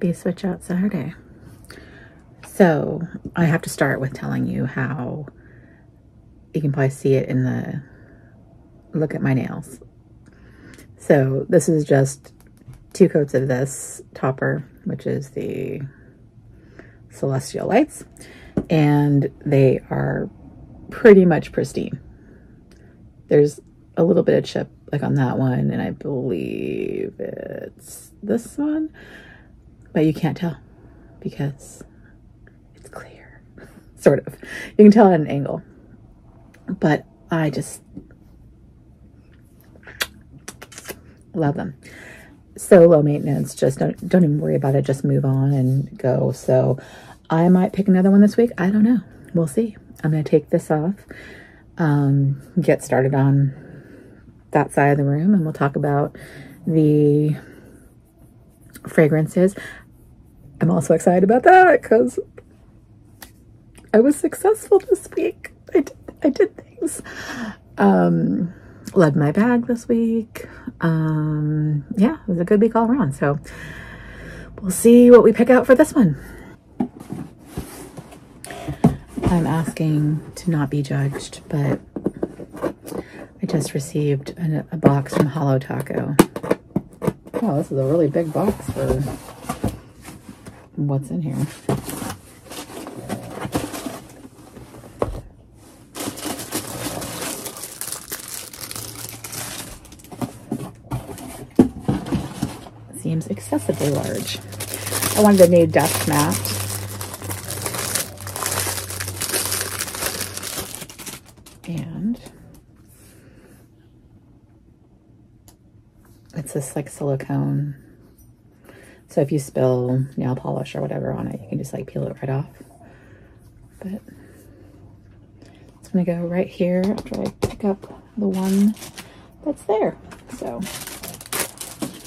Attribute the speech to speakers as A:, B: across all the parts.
A: Happy Switch Out Saturday. So I have to start with telling you how you can probably see it in the look at my nails. So this is just two coats of this topper, which is the Celestial Lights, and they are pretty much pristine. There's a little bit of chip like on that one, and I believe it's this one, but you can't tell because it's clear, sort of. You can tell at an angle, but I just love them. So low maintenance, just don't, don't even worry about it, just move on and go. So I might pick another one this week. I don't know. We'll see. I'm going to take this off, um, get started on that side of the room, and we'll talk about the fragrances. I'm also excited about that because I was successful this week. I did, I did things. Um, led my bag this week. Um, yeah, it was a good week all around. So we'll see what we pick out for this one. I'm asking to not be judged, but I just received a, a box from Holo Taco. Oh, this is a really big box for what's in here. Seems excessively large. I wanted a new dust mat. And it's this like silicone. So if you spill nail polish or whatever on it, you can just like peel it right off. But it's gonna go right here after I pick up the one that's there. So,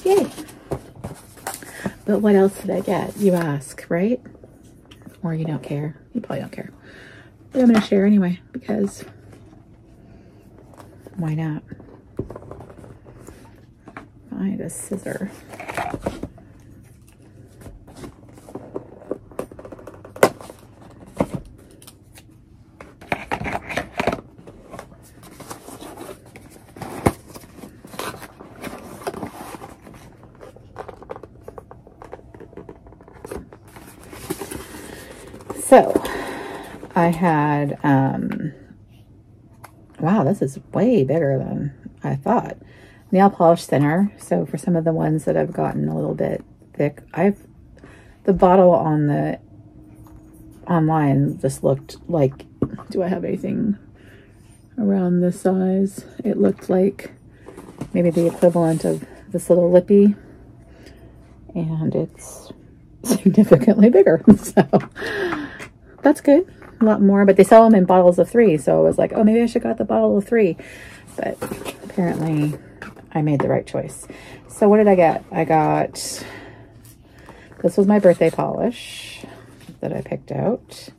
A: yay. But what else did I get? You ask, right? Or you don't care. You probably don't care. But I'm gonna share anyway because why not? Find a scissor. So, I had, um, wow, this is way bigger than I thought. Nail polish thinner. So for some of the ones that I've gotten a little bit thick, I've, the bottle on the, online just looked like, do I have anything around this size? It looked like maybe the equivalent of this little lippy. And it's significantly bigger. So that's good. A lot more, but they sell them in bottles of three. So I was like, oh, maybe I should got the bottle of three. But apparently I made the right choice. So what did I get? I got, this was my birthday polish that I picked out.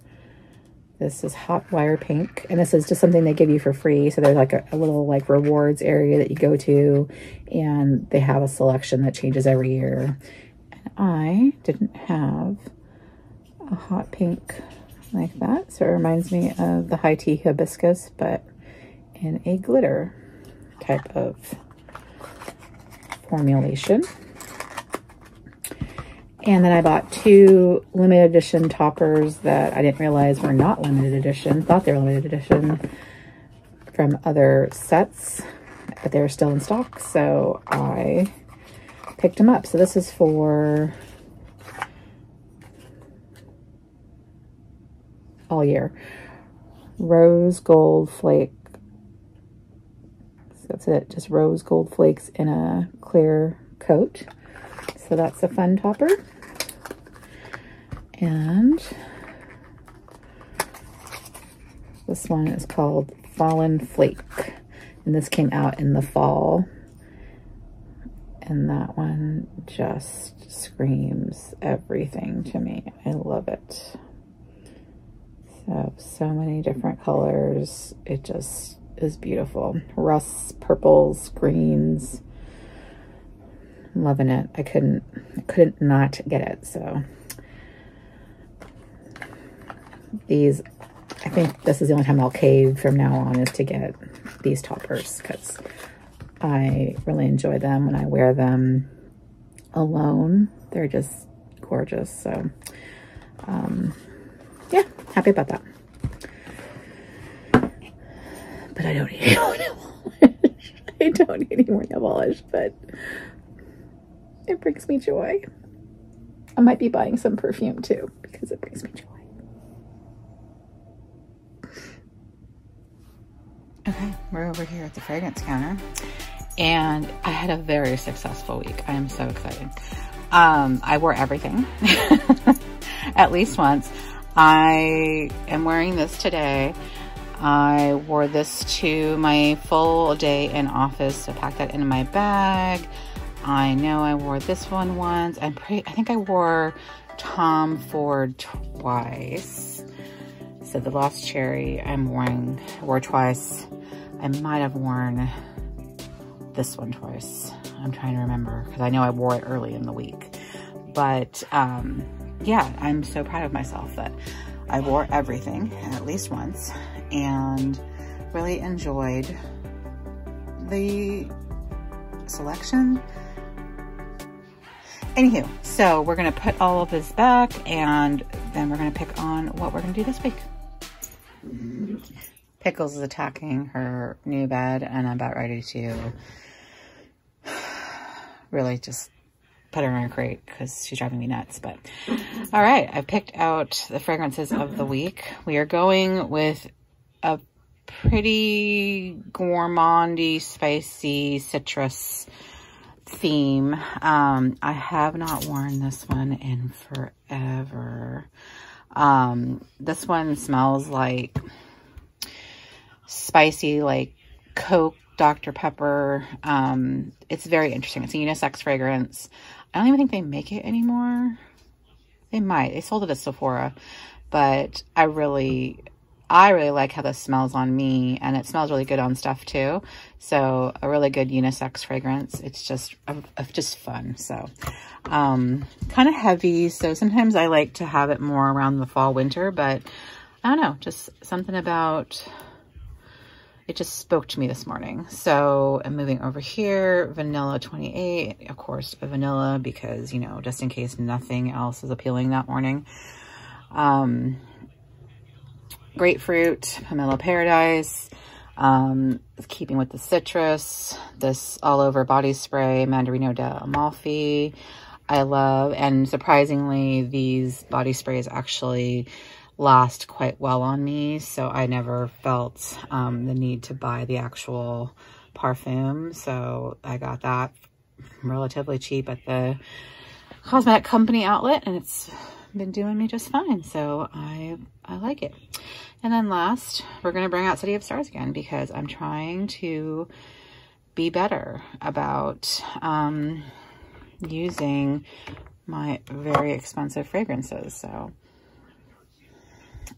A: This is Hot Wire Pink, and this is just something they give you for free. So there's like a, a, little like rewards area that you go to, and they have a selection that changes every year. And I didn't have a hot pink like that. So it reminds me of the high tea hibiscus, but in a glitter type of formulation. And then I bought two limited edition toppers that I didn't realize were not limited edition. Thought they were limited edition from other sets, but they were still in stock. So I picked them up. So this is for all year. Rose gold flake. So that's it, just rose gold flakes in a clear coat. So that's a fun topper. And this one is called Fallen Flake. And this came out in the fall. And that one just screams everything to me. I love it. So, so many different colors. It just is beautiful. Rust, purples, greens, loving it. I couldn't, I couldn't not get it. So these, I think this is the only time I'll cave from now on is to get these toppers because I really enjoy them when I wear them alone. They're just gorgeous. So, um, yeah, happy about that. But I don't need any more nail polish. I don't need any more nail polish, but it brings me joy. I might be buying some perfume too because it brings me joy. Okay, we're over here at the fragrance counter and I had a very successful week. I am so excited. Um, I wore everything at least once. I am wearing this today. I wore this to my full day in office. I packed that in my bag. I know I wore this one once. I'm pretty, I think I wore Tom Ford twice. So the Lost Cherry I'm wearing, wore twice. I might have worn this one twice. I'm trying to remember because I know I wore it early in the week. But um, yeah, I'm so proud of myself that I wore everything at least once and really enjoyed the selection. Anywho, so we're gonna put all of this back and then we're gonna pick on what we're gonna do this week. Pickles is attacking her new bed and I'm about ready to really just put her in a crate because she's driving me nuts. But all right, I picked out the fragrances of the week. We are going with a pretty gourmandy, spicy citrus theme. Um, I have not worn this one in forever. Um, this one smells like spicy like Coke, Dr. Pepper. Um, it's very interesting. It's a unisex fragrance. I don't even think they make it anymore. They might. They sold it at Sephora. But I really, I really like how this smells on me. And it smells really good on stuff too. So a really good unisex fragrance. It's just, just fun. So, um, kind of heavy. So sometimes I like to have it more around the fall, winter. But I don't know. Just something about it just spoke to me this morning. So I'm moving over here, vanilla 28, of course, a vanilla because, you know, just in case nothing else is appealing that morning. Um, grapefruit, Pomelo Paradise, um, keeping with the citrus, this all over body spray, Mandarino di Amalfi. I love, and surprisingly, these body sprays actually last quite well on me. So I never felt um, the need to buy the actual parfum. So I got that relatively cheap at the cosmetic company outlet and it's been doing me just fine. So I, I like it. And then last, we're going to bring out City of Stars again because I'm trying to be better about um, using my very expensive fragrances. So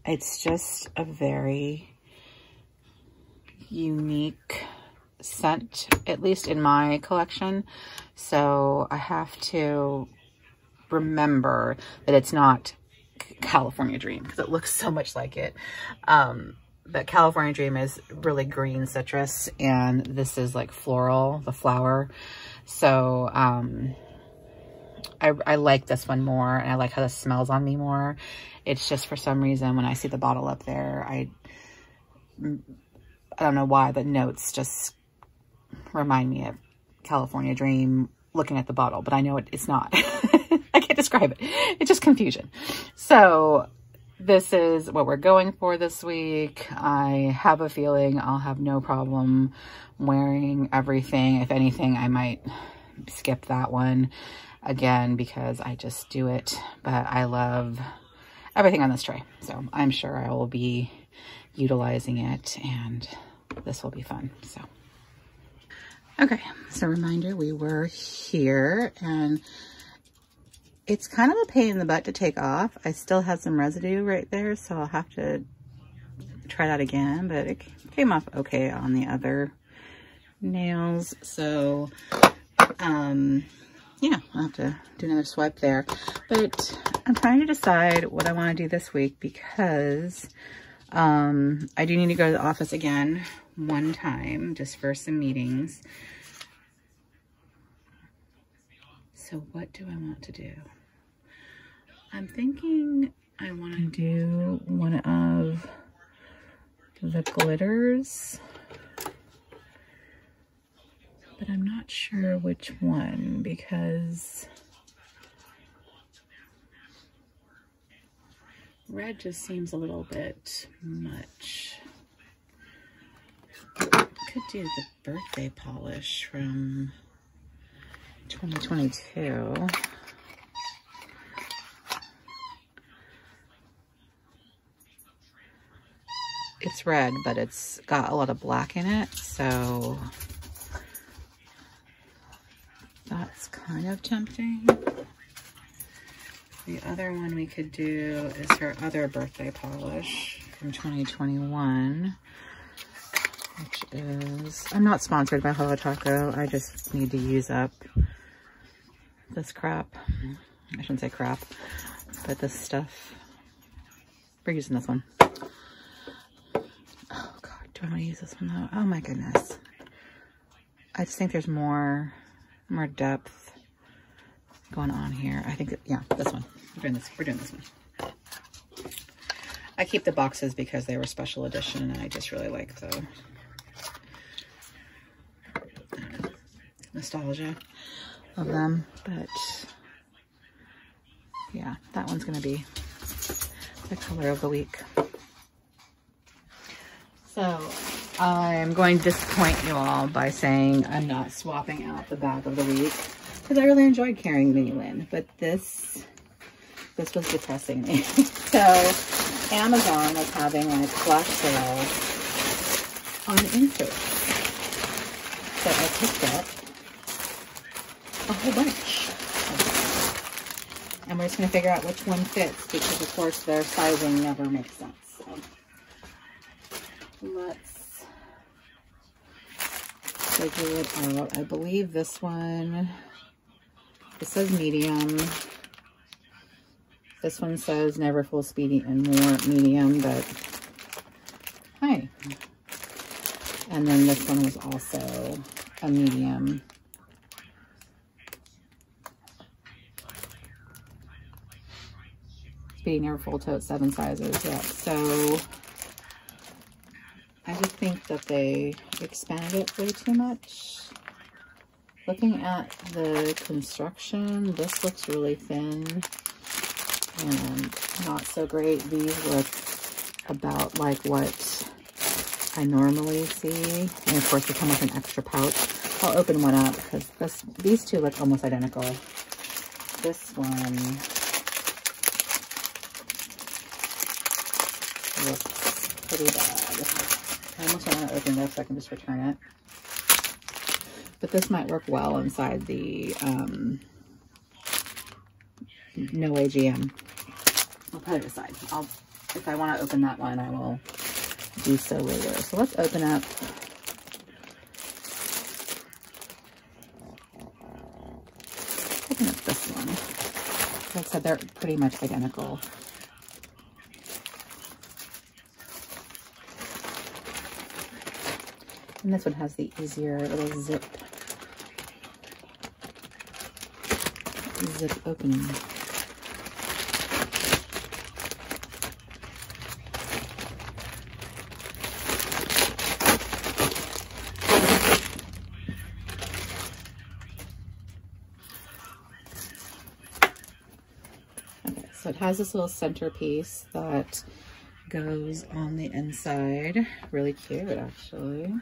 A: it's just a very unique scent, at least in my collection. So I have to remember that it's not California Dream because it looks so much like it. Um, but California Dream is really green citrus and this is like floral, the flower. So, um, I, I like this one more and I like how this smells on me more. It's just for some reason when I see the bottle up there, I, I don't know why, the notes just remind me of California Dream looking at the bottle, but I know it, it's not. I can't describe it. It's just confusion. So this is what we're going for this week. I have a feeling I'll have no problem wearing everything. If anything, I might skip that one again because I just do it. But I love everything on this tray. So I'm sure I will be utilizing it and this will be fun. So, okay. So reminder, we were here and it's kind of a pain in the butt to take off. I still have some residue right there, so I'll have to try that again, but it came off okay on the other nails. So, um, yeah, I'll have to do another swipe there. But I'm trying to decide what I want to do this week because um, I do need to go to the office again one time just for some meetings. So what do I want to do? I'm thinking I want to do one of the glitters but I'm not sure which one because red just seems a little bit much. Could do the birthday polish from 2022. It's red, but it's got a lot of black in it, so that's kind of tempting. The other one we could do is her other birthday polish from 2021, which is, I'm not sponsored by Holo Taco. I just need to use up this crap. I shouldn't say crap, but this stuff. We're using this one. Oh God, do I want to use this one though? Oh my goodness. I just think there's more more depth going on here. I think, yeah, this one. We're doing this. We're doing this one. I keep the boxes because they were special edition and I just really like the nostalgia of them. But yeah, that one's going to be the color of the week. So I'm going to disappoint you all by saying I'm not swapping out the bag of the week because I really enjoyed carrying Mini Lin, but this, this was depressing me. so Amazon was having like flash sale on insert. So I picked up a whole bunch. And we're just going to figure out which one fits because of course their sizing never makes sense. So let's figure it out. I believe this one, it says medium. This one says never full speedy and more medium, but hi. And then this one was also a medium. Speedy never full tote, seven sizes. Yeah, so I just think that they expanded it way too much. Looking at the construction, this looks really thin and not so great. These look about like what I normally see. And of course, they come with an extra pouch. I'll open one up because this, these two look almost identical. This one looks pretty bad. I almost don't want to open this so I can just return it. But this might work well inside the um, No AGM. I'll put it aside. I'll, if I want to open that one, I will do so later. So let's open up open up this one. Like I said, they're pretty much identical. And this one has the easier little zip zip opening. So it has this little centerpiece that goes on the inside. Really cute, actually.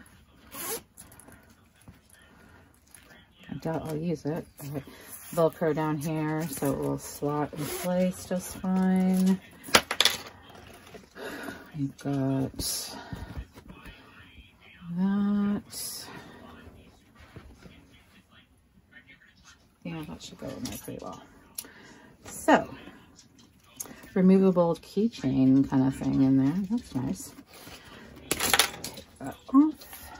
A: I'll use it. Velcro down here so it will slot in place just fine. We've got that. Yeah, that should go in there pretty well. So, removable keychain kind of thing in there. That's nice. Take that off.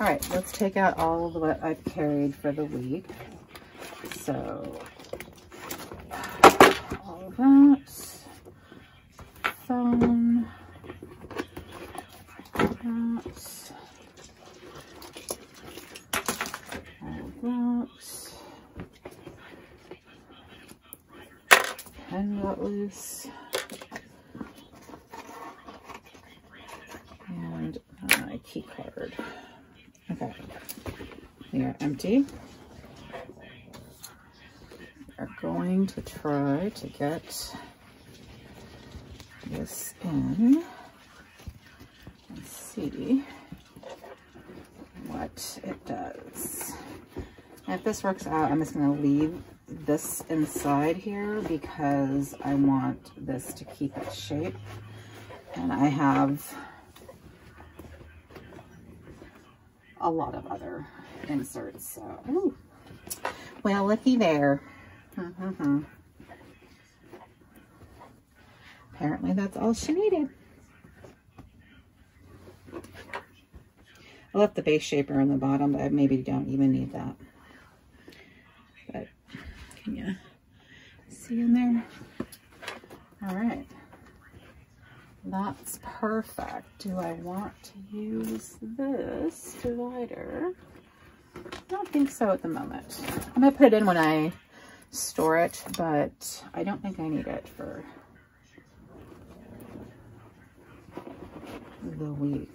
A: All right, let's take out all of what I've carried for the week. So all of that. Phone. All that. Pen got loose. And my key card. Okay. They are empty are going to try to get this in and see what it does. if this works out, I'm just going to leave this inside here because I want this to keep its shape. And I have a lot of other inserts. So, ooh. well, looky there. Mm-hmm. Apparently that's all she needed. I left the base shaper on the bottom, but I maybe don't even need that. But can you see in there? All right. That's perfect. Do I want to use this divider? I don't think so at the moment. I'm going to put it in when I store it, but I don't think I need it for the week.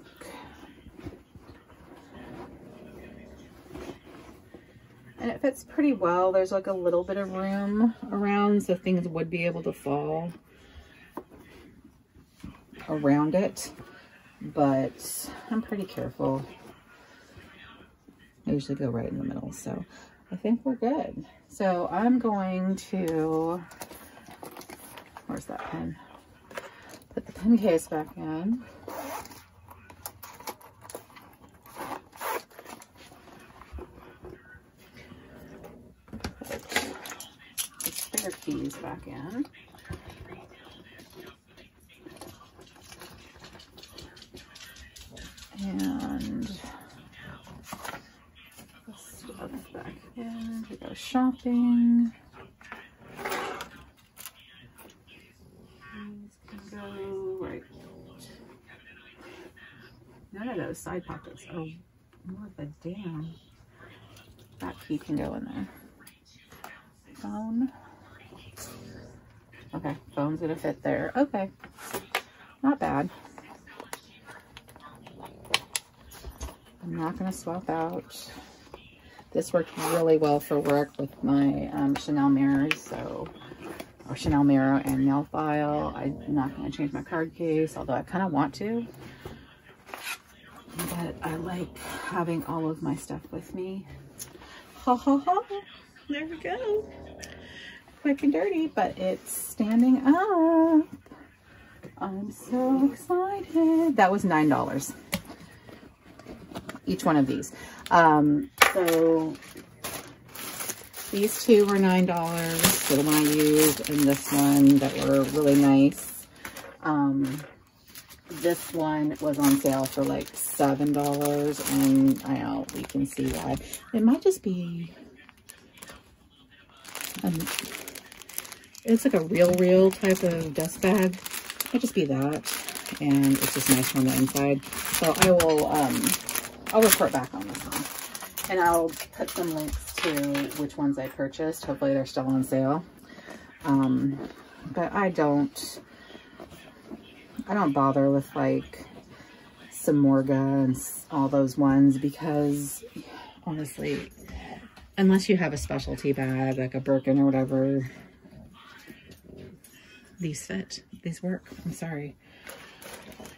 A: And it fits pretty well. There's like a little bit of room around, so things would be able to fall around it. But I'm pretty careful. I usually go right in the middle, so I think we're good. So I'm going to, where's that pen? Put the pen case back in. Put spare keys back in. And and we go shopping. These can go right. None of those side pockets. Oh, more of a damn. That key can go in there. Phone. Okay, phone's gonna fit there. Okay, not bad. I'm not gonna swap out this worked really well for work with my um, Chanel mirrors, so, or Chanel mirror and nail file. I'm not going to change my card case, although I kind of want to. But I like having all of my stuff with me. Ha ha ha, there we go. Quick and dirty, but it's standing up. I'm so excited. That was $9 each one of these. Um, so these two were $9 for the one I used and this one that were really nice. Um, this one was on sale for like $7 and I know we can see why. It might just be, um, it's like a real, real type of dust bag. It might just be that. And it's just nice on the inside. So I will, um, I'll report back on this one. And I'll put some links to which ones I purchased. Hopefully they're still on sale. Um, but I don't, I don't bother with like Samorga and all those ones because honestly, unless you have a specialty bag, like a Birkin or whatever, these fit, these work. I'm sorry.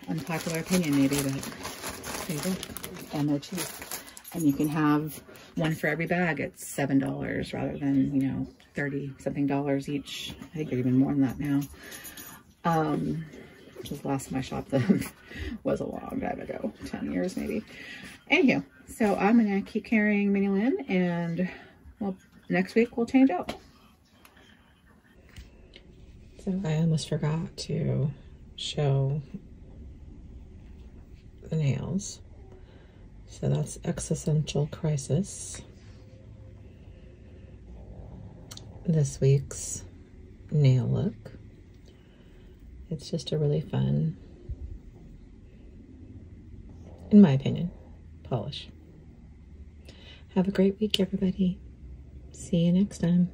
A: Unpopular opinion maybe, but you go and they're cheap. And you can have one for every bag at $7 rather than, you know, 30 something dollars each. I think they're even more than that now. Um, the last time I shopped them was a long time ago, 10 years maybe. Anywho, so I'm going to keep carrying Mini Lin and well, next week we'll change out. So I almost forgot to show the nails. So that's Existential Crisis. This week's nail look. It's just a really fun, in my opinion, polish. Have a great week, everybody. See you next time.